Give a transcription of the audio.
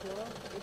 Gracias.